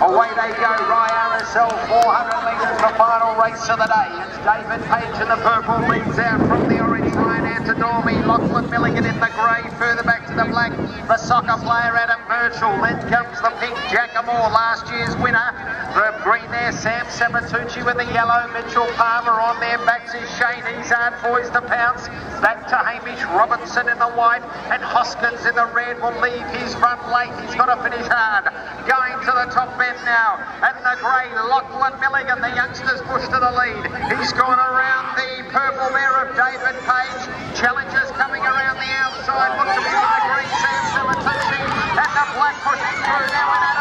Away they go, Ryan herself, 400 metres the final race of the day. It's David Page in the purple leads out from the orange Ryan Antidormi, Lachlan Milligan in the grey, further back to the black, the soccer player Adam Burchell, then comes the pink Jackamore, last year's winner. The green there, Sam Samatucci with the yellow, Mitchell Palmer on their backs is Shane. Izard, poised to pounce, back to Hamish Robertson in the white, and Hoskins in the red will leave his run late, he's got to finish hard going to the top bend now. At the grey, Lachlan Milligan, the youngsters push to the lead. He's gone around the purple mare of David Page. Challengers coming around the outside. Looks to be by Green Sam Simitic. And the black pushing through now in